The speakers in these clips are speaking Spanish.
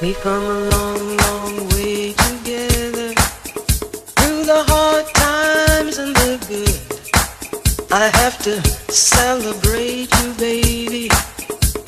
We've come a long, long way together through the hard times and the good. I have to celebrate you, baby.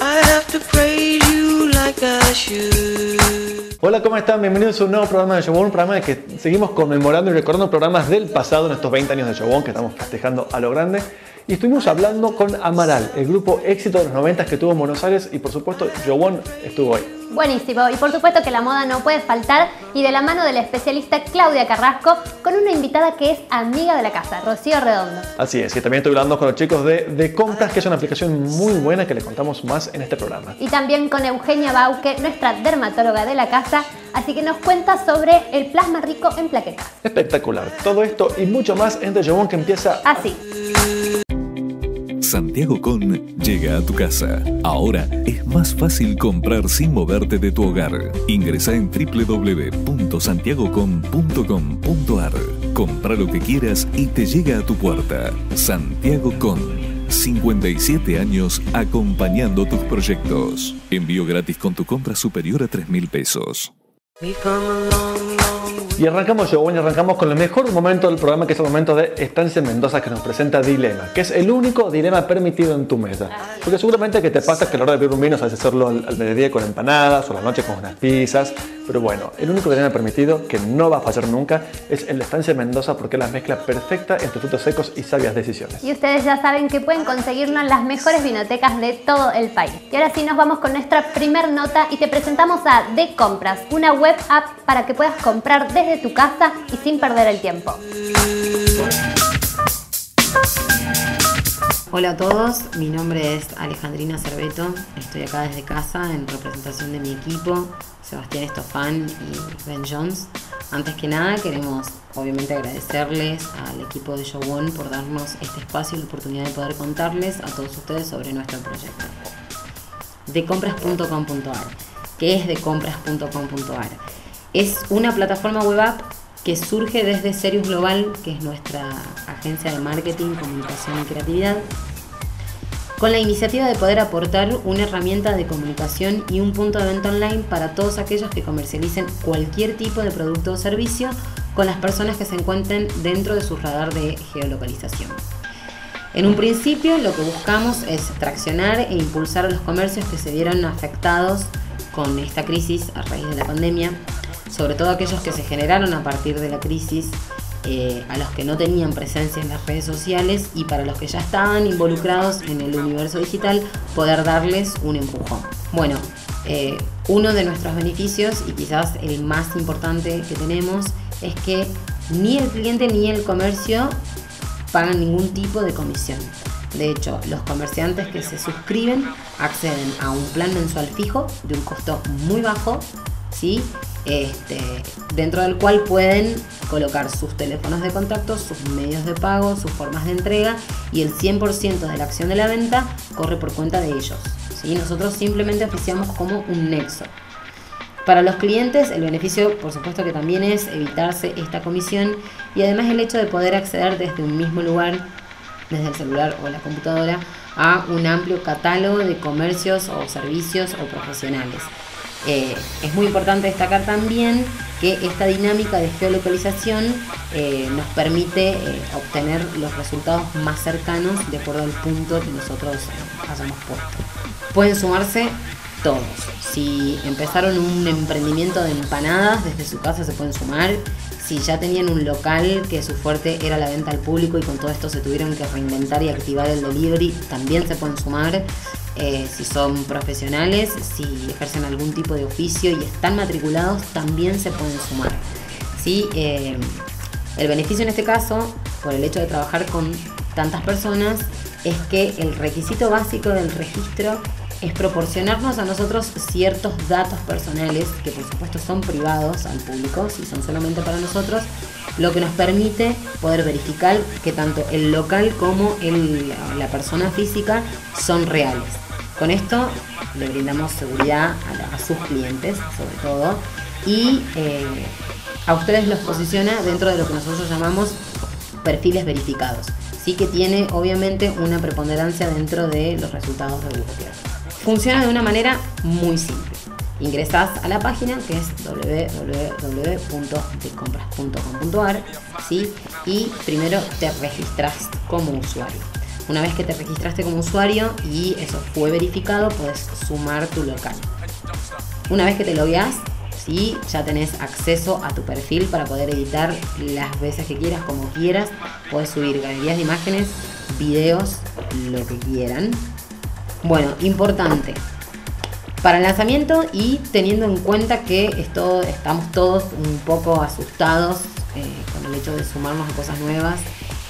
I have to praise you like I should. Hola, ¿cómo están? Bienvenidos a un nuevo programa de Showon, un programa que seguimos conmemorando y recordando programas del pasado en estos 20 años de Showon que estamos festejando a lo grande. Y estuvimos hablando con Amaral, el grupo éxito de los 90 que tuvo en Buenos Aires y por supuesto Showon estuvo ahí. Buenísimo, y por supuesto que la moda no puede faltar y de la mano de la especialista Claudia Carrasco con una invitada que es amiga de la casa, Rocío Redondo. Así es, y también estoy hablando con los chicos de, de Compras, que es una aplicación muy buena que les contamos más en este programa. Y también con Eugenia Bauque, nuestra dermatóloga de la casa, así que nos cuenta sobre el plasma rico en plaquetas. Espectacular, todo esto y mucho más en The Showon que empieza Así. Santiago Con llega a tu casa. Ahora es más fácil comprar sin moverte de tu hogar. Ingresa en www.santiagocon.com.ar. Compra lo que quieras y te llega a tu puerta. Santiago Con. 57 años acompañando tus proyectos. Envío gratis con tu compra superior a 3 mil pesos. Y arrancamos y arrancamos con el mejor momento del programa que es el momento de Estancia Mendoza que nos presenta Dilema, que es el único dilema permitido en tu mesa. Porque seguramente que te pasa que a la hora de beber un vino sabes hacerlo al, al mediodía con empanadas o a la noche con unas pizzas. Pero bueno, el único dilema permitido que no va a fallar nunca es el de Estancia Mendoza porque es la mezcla perfecta entre frutos secos y sabias decisiones. Y ustedes ya saben que pueden conseguirlo en las mejores vinotecas de todo el país. Y ahora sí nos vamos con nuestra primer nota y te presentamos a De Compras, una web app para que puedas comprar desde tu casa y sin perder el tiempo. Hola a todos, mi nombre es Alejandrina Cerveto, estoy acá desde casa en representación de mi equipo, Sebastián Estofán y Ben Jones. Antes que nada queremos obviamente agradecerles al equipo de Show One por darnos este espacio y la oportunidad de poder contarles a todos ustedes sobre nuestro proyecto. Decompras.com.ar ¿Qué es decompras.com.ar? Es una plataforma web app que surge desde Serious Global, que es nuestra agencia de marketing, comunicación y creatividad, con la iniciativa de poder aportar una herramienta de comunicación y un punto de venta online para todos aquellos que comercialicen cualquier tipo de producto o servicio con las personas que se encuentren dentro de su radar de geolocalización. En un principio lo que buscamos es traccionar e impulsar a los comercios que se vieron afectados con esta crisis a raíz de la pandemia, sobre todo aquellos que se generaron a partir de la crisis, eh, a los que no tenían presencia en las redes sociales y para los que ya estaban involucrados en el universo digital, poder darles un empujón. Bueno, eh, uno de nuestros beneficios y quizás el más importante que tenemos es que ni el cliente ni el comercio pagan ningún tipo de comisión. De hecho, los comerciantes que se suscriben acceden a un plan mensual fijo de un costo muy bajo, ¿sí? Este, dentro del cual pueden colocar sus teléfonos de contacto, sus medios de pago, sus formas de entrega y el 100% de la acción de la venta corre por cuenta de ellos. ¿sí? Nosotros simplemente oficiamos como un nexo. Para los clientes el beneficio por supuesto que también es evitarse esta comisión y además el hecho de poder acceder desde un mismo lugar, desde el celular o la computadora, a un amplio catálogo de comercios o servicios o profesionales. Eh, es muy importante destacar también que esta dinámica de geolocalización eh, nos permite eh, obtener los resultados más cercanos de acuerdo al punto que nosotros eh, hayamos puesto. Pueden sumarse todos. Si empezaron un emprendimiento de empanadas, desde su casa se pueden sumar. Si ya tenían un local que su fuerte era la venta al público y con todo esto se tuvieron que reinventar y activar el delivery, también se pueden sumar. Eh, si son profesionales, si ejercen algún tipo de oficio y están matriculados, también se pueden sumar. ¿sí? Eh, el beneficio en este caso, por el hecho de trabajar con tantas personas, es que el requisito básico del registro es proporcionarnos a nosotros ciertos datos personales, que por supuesto son privados al público, si son solamente para nosotros, lo que nos permite poder verificar que tanto el local como el- la persona física son reales. Con esto le brindamos seguridad a, sus clientes, sobre todo, y eh, a ustedes los posiciona dentro de lo que nosotros llamamos perfiles verificados. Sí que tiene obviamente una preponderancia dentro de los resultados de búsqueda. Funciona de una manera muy simple. ingresás a la página que es www.decompras.com.ar ¿sí? y primero te registras como usuario. Una vez que te registraste como usuario y eso fue verificado, puedes sumar tu local. Una vez que te logueas, ¿sí? ya tenés acceso a tu perfil para poder editar las veces que quieras, como quieras. Puedes subir galerías de imágenes, videos, lo que quieran. Bueno, importante. Para el lanzamiento y teniendo en cuenta que esto, estamos todos un poco asustados eh, con el hecho de sumarnos a cosas nuevas,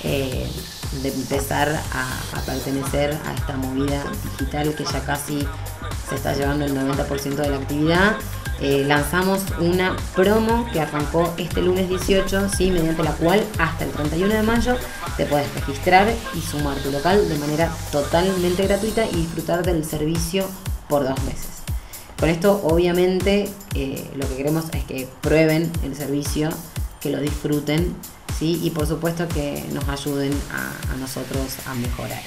eh, de empezar a, pertenecer a esta movida digital que ya casi se está llevando el 90% de la actividad. Eh, lanzamos una promo que arrancó este lunes 18, ¿sí? mediante la cual hasta el 31 de mayo te puedes registrar y sumar tu local de manera totalmente gratuita y disfrutar del servicio por dos meses. Con esto obviamente eh, lo que queremos es que prueben el servicio, que lo disfruten ¿sí? y por supuesto que nos ayuden a, a nosotros a mejorar.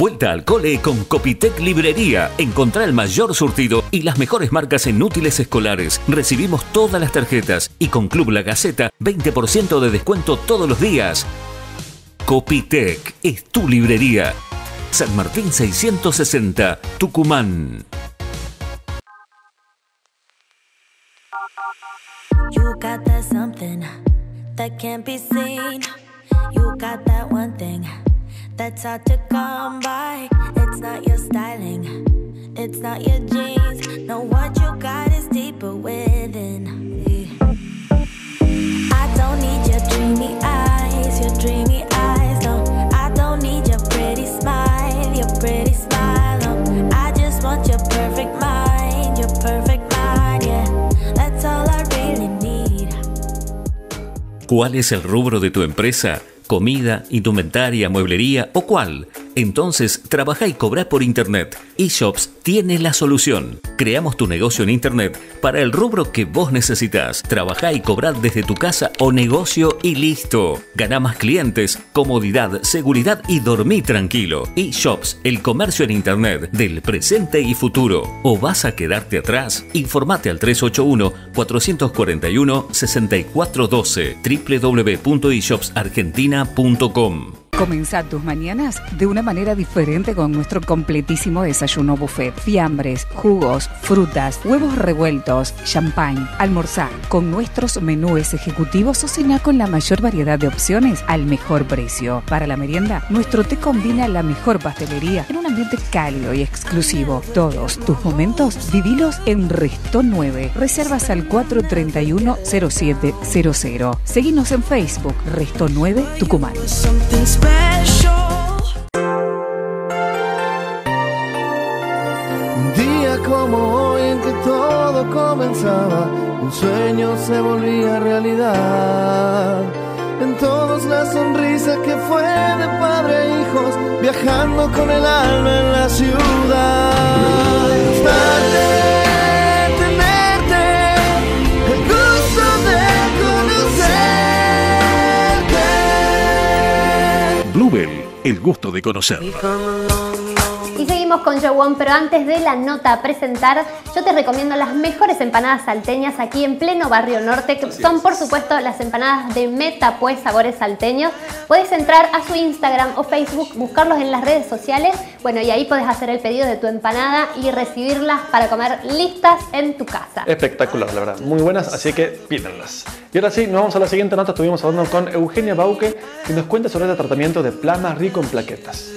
Vuelta al cole con Copitec Librería. Encontrá el mayor surtido y las mejores marcas en útiles escolares. Recibimos todas las tarjetas y con Club La Gaceta 20% de descuento todos los días. Copitec es tu librería. San Martín 660, Tucumán. Can't be seen. You got that one thing that's hard to come by. It's not your styling, it's not your jeans. No, what you got is deeper within. I don't need your dreamy eyes, your dreamy eyes. No, I don't need your pretty smile, your pretty smile. No, I just want your perfect mind, ¿Cuál es el rubro de tu empresa? comida, indumentaria, mueblería o cuál. Entonces, trabaja y cobra por Internet. eShops tiene la solución. Creamos tu negocio en Internet para el rubro que vos necesitas. Trabaja y cobrar desde tu casa o negocio y listo. Gana más clientes, comodidad, seguridad y dormí tranquilo. eShops, el comercio en Internet del presente y futuro. ¿O vas a quedarte atrás? Informate al 381-441-6412 www.eshopsargentina.com Comenzá tus mañanas de una manera diferente con nuestro completísimo desayuno buffet. Fiambres, jugos, frutas, huevos revueltos, champán, almorzar con nuestros menúes ejecutivos o cenar con la mayor variedad de opciones al mejor precio. Para la merienda, nuestro té combina la mejor pastelería en un ambiente cálido y exclusivo. Todos tus momentos vivilos en Resto 9. Reservas al 431-0700. Seguinos en Facebook, Resto 9 Tucumán. Un día como hoy en que todo comenzaba, un sueño se volvía realidad. En todos la sonrisa que fue de padre e hijos, viajando con el alma en la ciudad. El gusto de conocer. Seguimos con Jowon, pero antes de la nota a presentar, yo te recomiendo las mejores empanadas salteñas aquí en pleno barrio norte, que son por supuesto las empanadas de Meta Pues Sabores Salteños. Puedes entrar a su Instagram o Facebook, buscarlos en las redes sociales, bueno, y ahí puedes hacer el pedido de tu empanada y recibirlas para comer listas en tu casa. Espectacular, la verdad. Muy buenas, así que pídanlas. Y ahora sí, nos vamos a la siguiente nota. Estuvimos hablando con Eugenia Bauque, que nos cuenta sobre el tratamiento de plasma rico en plaquetas.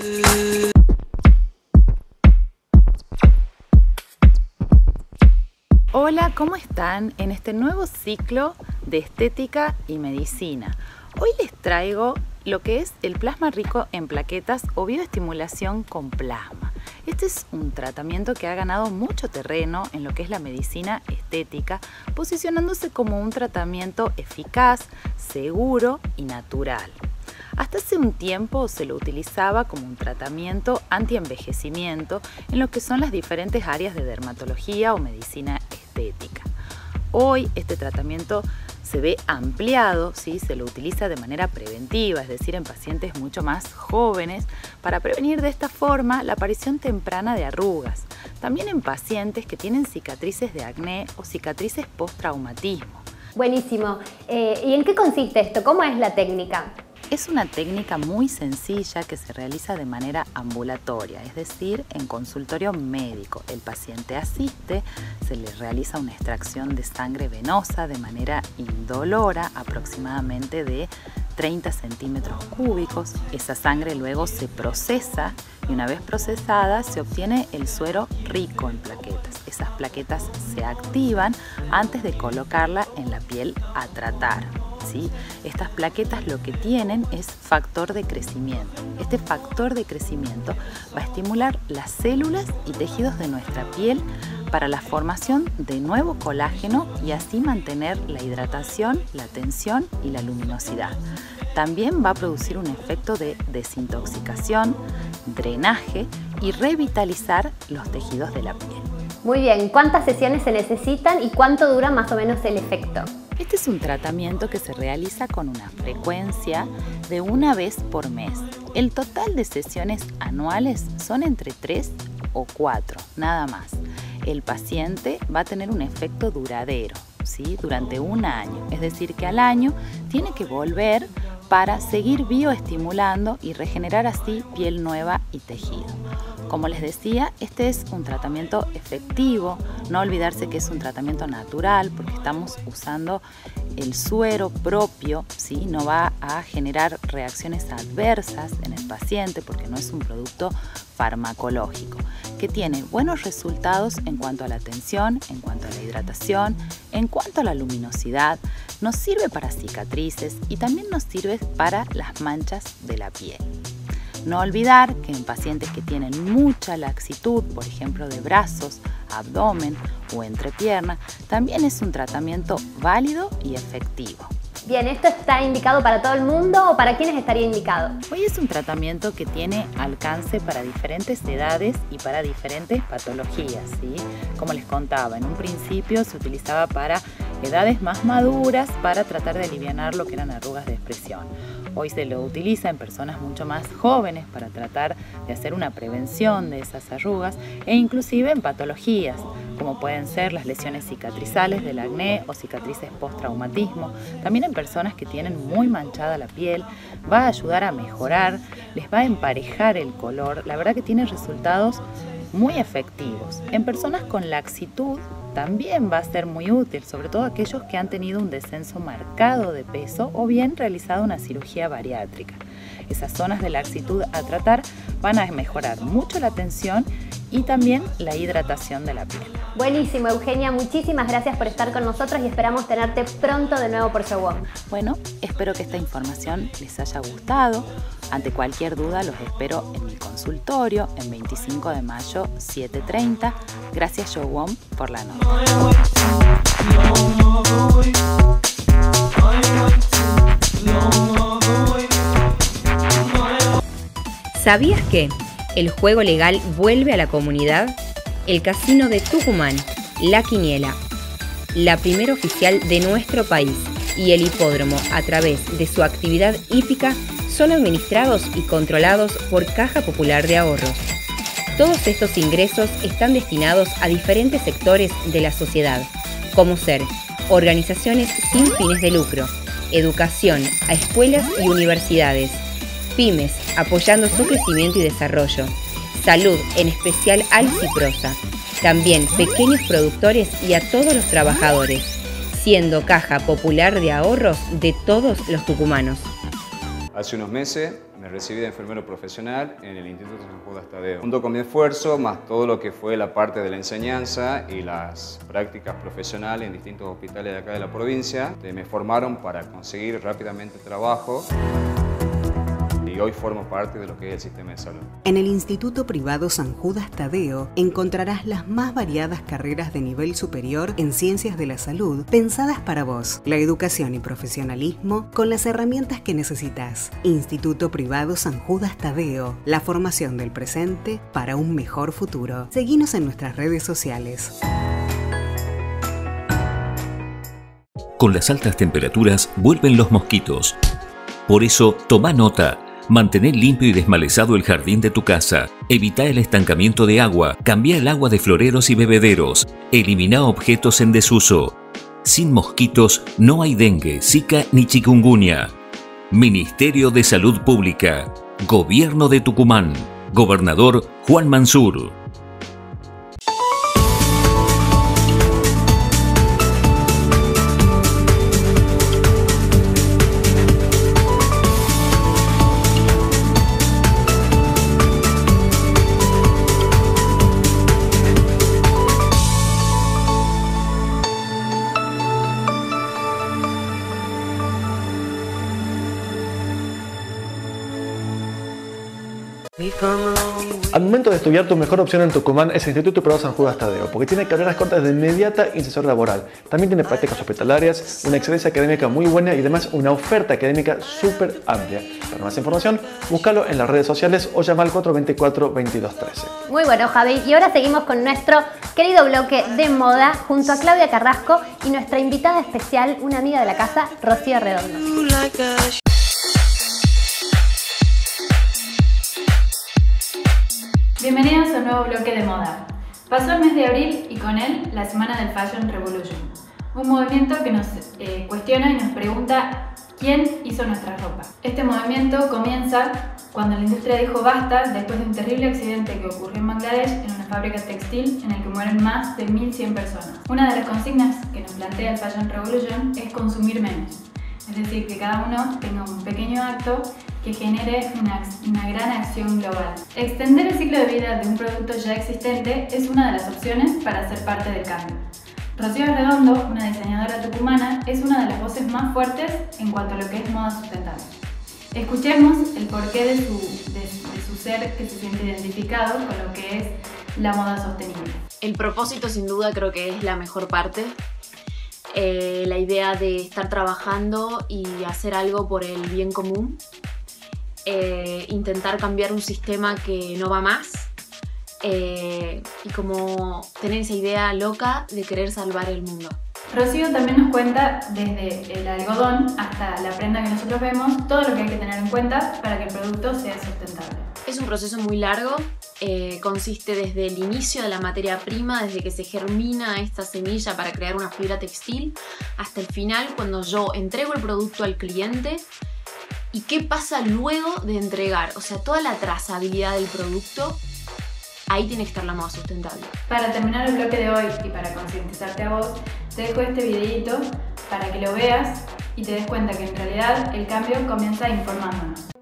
Hola, ¿cómo están? En este nuevo ciclo de estética y medicina. Hoy les traigo lo que es el plasma rico en plaquetas o bioestimulación con plasma. Este es un tratamiento que ha ganado mucho terreno en lo que es la medicina estética, posicionándose como un tratamiento eficaz, seguro y natural. Hasta hace un tiempo se lo utilizaba como un tratamiento anti-envejecimiento en lo que son las diferentes áreas de dermatología o medicina. Hoy este tratamiento se ve ampliado, ¿sí? se lo utiliza de manera preventiva, es decir, en pacientes mucho más jóvenes, para prevenir de esta forma la aparición temprana de arrugas. También en pacientes que tienen cicatrices de acné o cicatrices post-traumatismo. Buenísimo. Eh, ¿Y en qué consiste esto? ¿Cómo es la técnica? Es una técnica muy sencilla que se realiza de manera ambulatoria, es decir, en consultorio médico. El paciente asiste, se le realiza una extracción de sangre venosa de manera indolora, aproximadamente de 30 centímetros cúbicos. Esa sangre luego se procesa y una vez procesada se obtiene el suero rico en plaquetas. Esas plaquetas se activan antes de colocarla en la piel a tratar. Estas plaquetas lo que tienen es factor de crecimiento. Este factor de crecimiento va a estimular las células y tejidos de nuestra piel para la formación de nuevo colágeno y así mantener la hidratación, la tensión y la luminosidad. También va a producir un efecto de desintoxicación, drenaje y revitalizar los tejidos de la piel. Muy bien, ¿cuántas sesiones se necesitan y cuánto dura más o menos el efecto? Este es un tratamiento que se realiza con una frecuencia de una vez por mes. El total de sesiones anuales son entre 3 o 4, nada más. El paciente va a tener un efecto duradero, ¿sí? durante un año. Es decir, que al año tiene que volver para seguir bioestimulando y regenerar así piel nueva y tejido. Como les decía, este es un tratamiento efectivo, no olvidarse que es un tratamiento natural porque estamos usando el suero propio, ¿sí? no va a generar reacciones adversas en el paciente porque no es un producto farmacológico, que tiene buenos resultados en cuanto a la tensión, en cuanto a la hidratación, en cuanto a la luminosidad, nos sirve para cicatrices y también nos sirve para las manchas de la piel. No olvidar que en pacientes que tienen mucha laxitud, por ejemplo de brazos, abdomen o entrepierna, también es un tratamiento válido y efectivo. Bien, ¿esto está indicado para todo el mundo o para quiénes estaría indicado? Hoy es un tratamiento que tiene alcance para diferentes edades y para diferentes patologías. ¿sí? Como les contaba, en un principio se utilizaba para edades más maduras para tratar de aliviar lo que eran arrugas de expresión. Hoy se lo utiliza en personas mucho más jóvenes para tratar de hacer una prevención de esas arrugas e inclusive en patologías como pueden ser las lesiones cicatrizales del acné o cicatrices post-traumatismo. También en personas que tienen muy manchada la piel, va a ayudar a mejorar, les va a emparejar el color. La verdad que tiene resultados muy efectivos. En personas con laxitud también va a ser muy útil, sobre todo aquellos que han tenido un descenso marcado de peso o bien realizado una cirugía bariátrica. Esas zonas de laxitud a tratar van a mejorar mucho la tensión y también la hidratación de la piel. Buenísimo, Eugenia. Muchísimas gracias por estar con nosotros y esperamos tenerte pronto de nuevo por Show Bueno, espero que esta información les haya gustado. Ante cualquier duda los espero en mi consultorio en 25 de mayo 7.30. Gracias Showon por la nota. ¿Sabías que el juego legal vuelve a la comunidad? El Casino de Tucumán, La Quiniela, la primera oficial de nuestro país, y el hipódromo a través de su actividad hípica son administrados y controlados por Caja Popular de Ahorros. Todos estos ingresos están destinados a diferentes sectores de la sociedad, como ser organizaciones sin fines de lucro, educación a escuelas y universidades, pymes apoyando su crecimiento y desarrollo, salud en especial al Ciprosa, también pequeños productores y a todos los trabajadores, siendo caja popular de ahorros de todos los tucumanos. Hace unos meses me recibí de enfermero profesional en el Instituto San Judas Tadeo. Junto con mi esfuerzo, más todo lo que fue la parte de la enseñanza y las prácticas profesionales en distintos hospitales de acá de la provincia, me formaron para conseguir rápidamente trabajo hoy formo parte de lo que es el sistema de salud. En el Instituto Privado San Judas Tadeo encontrarás las más variadas carreras de nivel superior en ciencias de la salud pensadas para vos, la educación y profesionalismo con las herramientas que necesitas. Instituto Privado San Judas Tadeo, la formación del presente para un mejor futuro. Seguinos en nuestras redes sociales. Con las altas temperaturas vuelven los mosquitos. Por eso, toma nota. Mantener limpio y desmalezado el jardín de tu casa. Evita el estancamiento de agua. Cambia el agua de floreros y bebederos. Elimina objetos en desuso. Sin mosquitos no hay dengue, zika ni chikungunya. Ministerio de Salud Pública. Gobierno de Tucumán. Gobernador Juan Mansur. Momento de estudiar, tu mejor opción en Tucumán es el Instituto Privado San Judas Tadeo, porque tiene carreras cortas de inmediata inserción laboral. También tiene prácticas hospitalarias, una excelencia académica muy buena y además una oferta académica súper amplia. Para más información, búscalo en las redes sociales o llama al 424-2213. Muy bueno, Javi. Y ahora seguimos con nuestro querido bloque de moda junto a Claudia Carrasco y nuestra invitada especial, una amiga de la casa, Rocío Redondo. Bienvenidos a un nuevo bloque de moda. Pasó el mes de abril y con él la semana del Fashion Revolution, un movimiento que nos eh, cuestiona y nos pregunta quién hizo nuestra ropa. Este movimiento comienza cuando la industria dijo basta después de un terrible accidente que ocurrió en Bangladesh en una fábrica textil en el que mueren más de 1.100 personas. Una de las consignas que nos plantea el Fashion Revolution es consumir menos, es decir, que cada uno tenga un pequeño acto que genere una, una, gran acción global. Extender el ciclo de vida de un producto ya existente es una de las opciones para ser parte del cambio. Rocío Redondo, una diseñadora tucumana, es una de las voces más fuertes en cuanto a lo que es moda sustentable. Escuchemos el porqué de su, de, de su ser que se siente identificado con lo que es la moda sostenible. El propósito sin duda creo que es la mejor parte. Eh, la idea de estar trabajando y hacer algo por el bien común eh, intentar cambiar un sistema que no va más eh, y como tener esa idea loca de querer salvar el mundo. Rocío también nos cuenta desde el algodón hasta la prenda que nosotros vemos, todo lo que hay que tener en cuenta para que el producto sea sustentable. Es un proceso muy largo, eh, consiste desde el inicio de la materia prima, desde que se germina esta semilla para crear una fibra textil, hasta el final cuando yo entrego el producto al cliente y qué pasa luego de entregar, o sea, toda la trazabilidad del producto, ahí tiene que estar la moda sustentable. Para terminar el bloque de hoy y para concientizarte a vos, te dejo este videito para que lo veas y te des cuenta que en realidad el cambio comienza informándonos.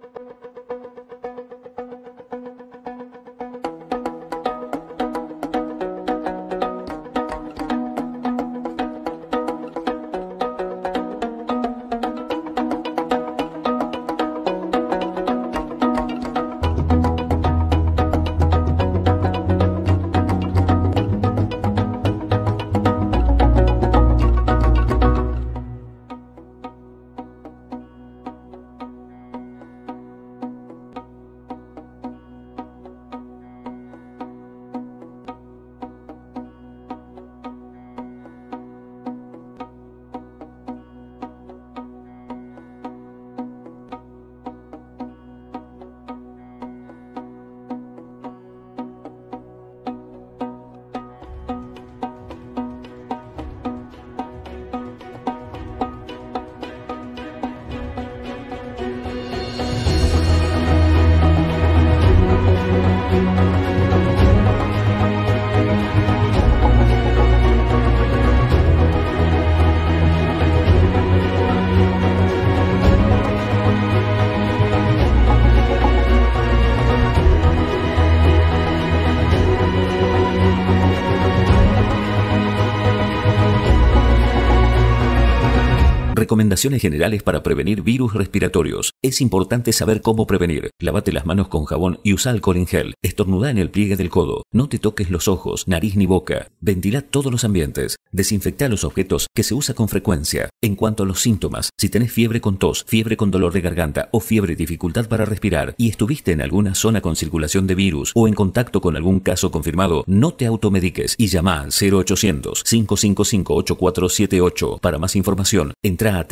Recomendaciones generales para prevenir virus respiratorios. Es importante saber cómo prevenir. Lávate las manos con jabón y usa alcohol en gel. Estornuda en el pliegue del codo. No te toques los ojos, nariz ni boca. Ventila todos los ambientes. Desinfecta los objetos que se usa con frecuencia. En cuanto a los síntomas, si tenés fiebre con tos, fiebre con dolor de garganta o fiebre y dificultad para respirar y estuviste en alguna zona con circulación de virus o en contacto con algún caso confirmado, no te automediques y llama al 0800 555 8478. Para más información, entra a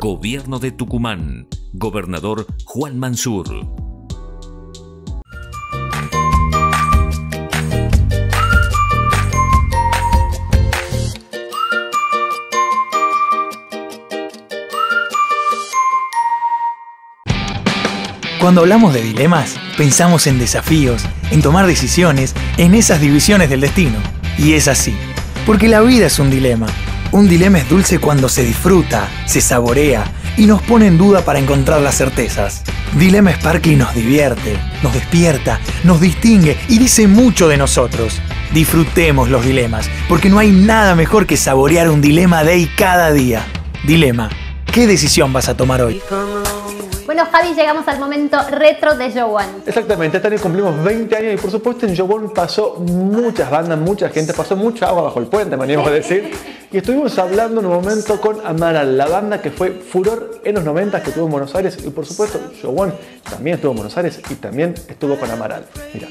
Gobierno de Tucumán. Gobernador Juan Mansur. Cuando hablamos de dilemas, pensamos en desafíos, en tomar decisiones, en esas divisiones del destino. Y es así, porque la vida es un dilema un dilema es dulce cuando se disfruta, se saborea y nos pone en duda para encontrar las certezas. Dilema Sparkly nos divierte, nos despierta, nos distingue y dice mucho de nosotros. Disfrutemos los dilemas, porque no hay nada mejor que saborear un dilema de cada día. Dilema, ¿qué decisión vas a tomar hoy? Bueno, Javi, llegamos al momento retro de Joe One. Exactamente, este año cumplimos 20 años y por supuesto en Joe One pasó muchas bandas, mucha gente, pasó mucha agua bajo el puente, me animo a decir. Y estuvimos hablando en un momento con Amaral, la banda que fue furor en los 90 que estuvo en Buenos Aires y por supuesto Joe One también estuvo en Buenos Aires y también estuvo con Amaral. Mira.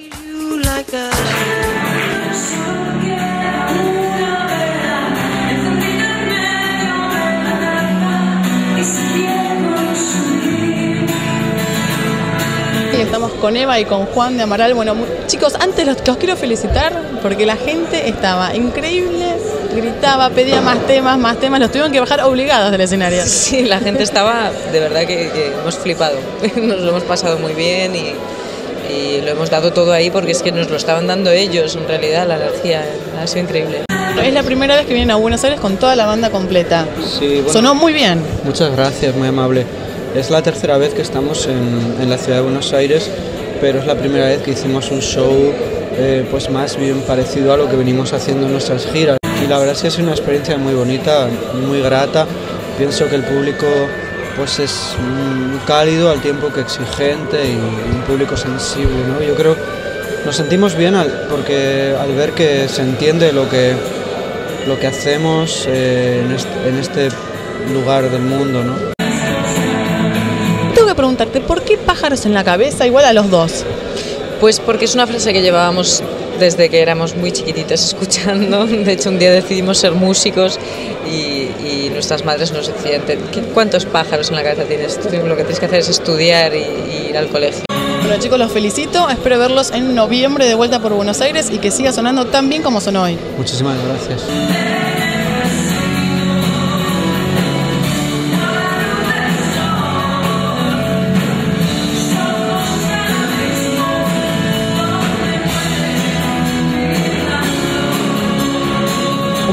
Estamos con Eva y con Juan de Amaral. Bueno, chicos, antes los, quiero felicitar porque la gente estaba increíble, gritaba, pedía más temas, más temas, los tuvieron que bajar obligados del escenario. Sí, la gente estaba, de verdad que, hemos flipado, nos lo hemos pasado muy bien y, lo hemos dado todo ahí porque es que nos lo estaban dando ellos, en realidad, la energía, ha sido increíble. Es la primera vez que vienen a Buenos Aires con toda la banda completa. Sí, Sonó muy bien. Muchas gracias, muy amable. Es la tercera vez que estamos en, la ciudad de Buenos Aires, pero es la primera vez que hicimos un show eh, pues más bien parecido a lo que venimos haciendo en nuestras giras. Y la verdad es que es una experiencia muy bonita, muy grata. Pienso que el público pues es cálido al tiempo que exigente y un público sensible. ¿no? Yo creo nos sentimos bien porque al ver que se entiende lo que, lo que hacemos eh, en, este, en este lugar del mundo. ¿no? Preguntarte, ¿por qué pájaros en la cabeza igual a los dos? Pues porque es una frase que llevábamos desde que éramos muy chiquititas escuchando. De hecho, un día decidimos ser músicos y, nuestras madres nos decían, ¿cuántos pájaros en la cabeza tienes? lo que tienes que hacer es estudiar y, ir al colegio. Bueno chicos, los felicito, espero verlos en noviembre de vuelta por Buenos Aires y que siga sonando tan bien como sonó hoy. Muchísimas gracias.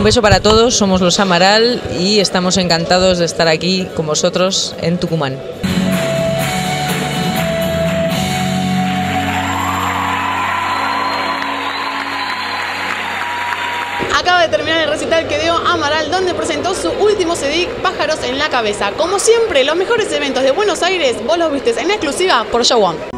Un beso para todos, somos los Amaral y estamos encantados de estar aquí con vosotros en Tucumán. Acaba de terminar el recital que dio Amaral, donde presentó su último CD, Pájaros en la Cabeza. Como siempre, los mejores eventos de Buenos Aires, vos los viste en exclusiva por Show One.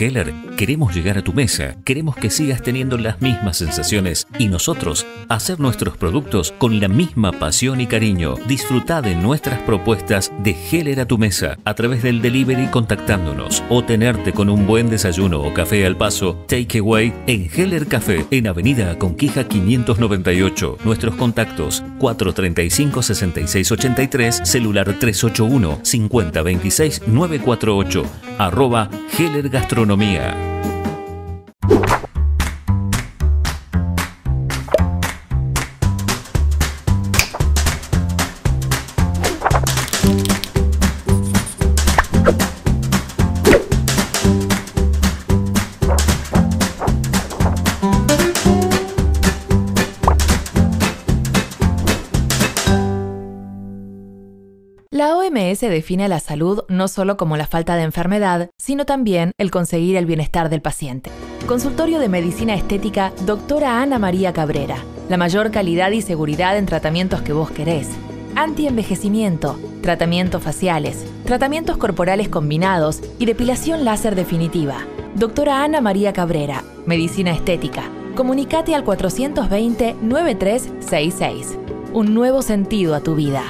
Heller, queremos llegar a tu mesa, queremos que sigas teniendo las mismas sensaciones y nosotros hacer nuestros productos con la misma pasión y cariño. Disfruta de nuestras propuestas de Heller a tu mesa a través del delivery contactándonos o tenerte con un buen desayuno o café al paso, takeaway en Heller Café en Avenida Conquija 598. Nuestros contactos 435 6683, celular 381 5026 948, arroba Heller Gastronomía la Define la salud no solo como la falta de enfermedad, sino también el conseguir el bienestar del paciente. Consultorio de Medicina Estética, doctora Ana María Cabrera. La mayor calidad y seguridad en tratamientos que vos querés. Anti-envejecimiento, tratamientos faciales, tratamientos corporales combinados y depilación láser definitiva. Doctora Ana María Cabrera, Medicina Estética. Comunicate al 420-9366. Un nuevo sentido a tu vida.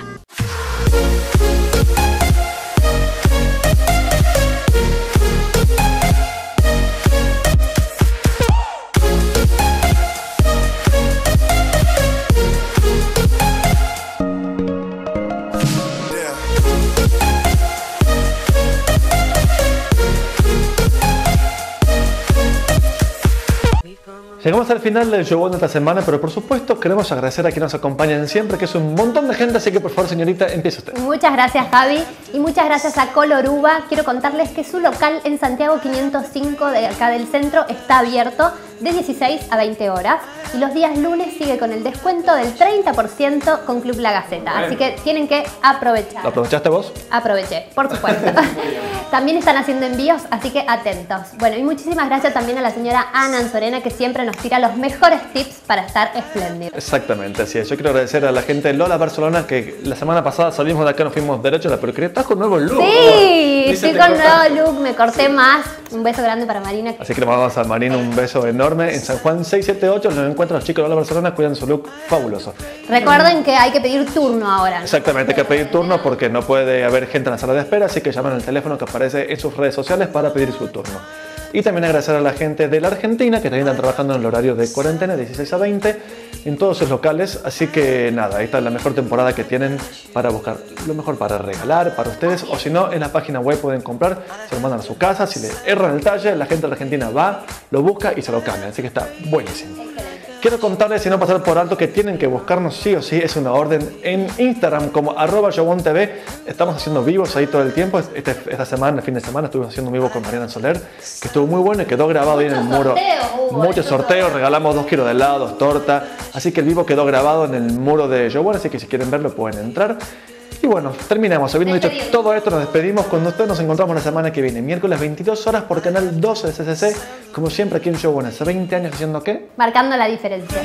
Al final del show de esta semana, pero por supuesto queremos agradecer a quienes nos acompañan siempre, que es un montón de gente, así que por favor, señorita, empiece usted. Muchas gracias, Javi, y muchas gracias a Coloruba. Quiero contarles que su local en Santiago 505 de acá del centro está abierto de 16 a 20 horas y los días lunes sigue con el descuento del 30% con Club La Gaceta. Así que tienen que aprovechar. ¿Lo aprovechaste vos? Aproveché, por supuesto. también están haciendo envíos, así que atentos. Bueno, y muchísimas gracias también a la señora Ana Anzorena que siempre nos tira los mejores tips para estar espléndido. Exactamente, así es. Yo quiero agradecer a la gente de Lola Barcelona que la semana pasada salimos de acá, nos fuimos derecho a la peluquería. Estás con nuevo look. Sí, estoy con cortaste. nuevo look, me corté más. Un beso grande para Marina. Así que le mandamos a Marina un beso enorme. En San Juan 678 nos encuentran los chicos de Lola Barcelona, cuidan su look fabuloso. Recuerden que hay que pedir turno ahora. Exactamente, hay que pedir turno porque no puede haber gente en la sala de espera, así que llaman al teléfono que aparece en sus redes sociales para pedir su turno. Y también agradecer a la gente de la Argentina que también están trabajando en el horario de cuarentena, 16 a 20, en todos sus locales. Así que nada, esta es la mejor temporada que tienen para buscar lo mejor para regalar para ustedes. O si no, en la página web pueden comprar, se lo mandan a su casa. Si le erran el talle, la gente Argentina va, lo busca y se lo cambia. Así que está buenísimo. Quiero contarles, y no pasar por alto, que tienen que buscarnos sí o sí, es una orden en Instagram como arroba TV. Estamos haciendo vivos ahí todo el tiempo. Este- esta semana, el fin de semana, estuvimos haciendo un vivo con Mariana Soler, que estuvo muy bueno y quedó grabado ahí en el muro. Muchos sorteos, regalamos dos kilos de helados, torta. Así que el vivo quedó grabado en el muro de Joe así que si quieren verlo pueden entrar. Y bueno, terminamos. Habiendo dicho todo esto, nos despedimos. Con ustedes nos encontramos la semana que viene, miércoles 22 horas por canal 12 de CCC. Como siempre aquí en Show Hace 20 años haciendo qué? Marcando la diferencia.